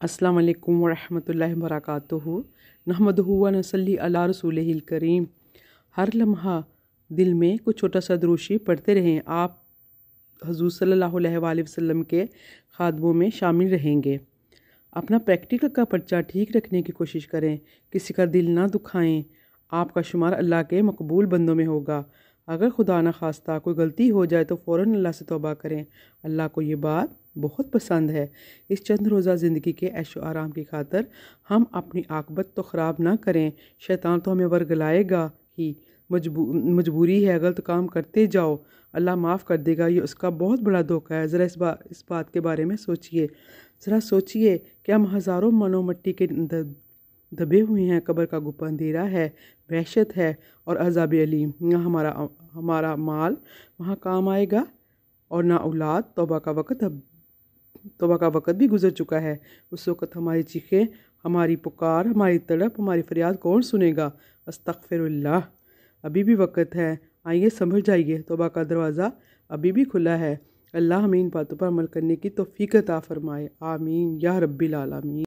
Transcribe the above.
अस्सलाम वालेकुम वरहमतुल्लाहि वबरकातुहू नहमदहू व नसल्ली अला रसूलिल करीम हर लम्हा दिल में कुछ छोटा सा द्रोशी पढ़ते रहें। आप हजूर सल्लल्लाहु अलैहि वसल्लम के खादमों में शामिल रहेंगे। अपना प्रैक्टिकल का पर्चा ठीक रखने की कोशिश करें। किसी का दिल ना दुखाएँ। आपका शुमार अल्लाह के मकबूल बंदों में होगा। अगर खुदा न खास्ता कोई गलती हो जाए तो फ़ौर अल्लाह से तोबा करें। अल्लाह को ये बात बहुत पसंद है। इस चंद रोज़ा ज़िंदगी के ऐशो आराम की खातर हम अपनी आकबत तो ख़राब ना करें। शैतान तो हमें वर्गलाएगा ही। मजबू, मजबूरी है गलत काम करते जाओ। अल्लाह माफ़ कर देगा, ये उसका बहुत बड़ा धोखा है। ज़रा इस बात इस बात के बारे में सोचिए। ज़रा सोचिए कि हम हज़ारों मनो मट्टी के दबे हुए हैं, कब्र का गुप्पा अंधेरा है, वहशत है और अजाब अलीम। ना हमारा हमारा माल वहाँ काम आएगा और ना औलाद। तोबा का वक़्त अब, तोबा का वक़्त भी गुजर चुका है। उस वक़्त हमारी चीखें, हमारी पुकार, हमारी तड़प, हमारी फरियाद कौन सुनेगा? अस्तगफिरुल्लाह। अभी भी वक़्त है। आइए समझ जाइए। तोबा का दरवाज़ा अभी भी खुला है। अल्लाह हमें इन बातों पर अमल करने की तोफ़ीक अता फ़रमाए। आमीन। या रब्बिल आलमीन।